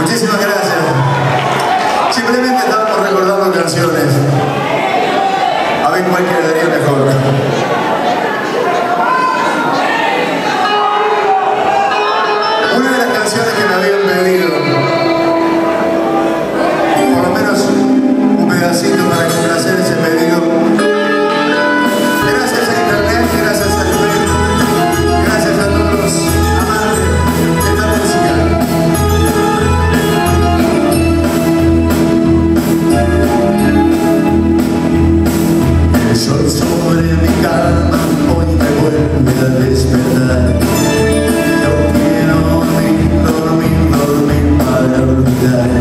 Muchísimas gracias. Simplemente estábamos recordando canciones. A ver cuál quedaría mejor. Yeah.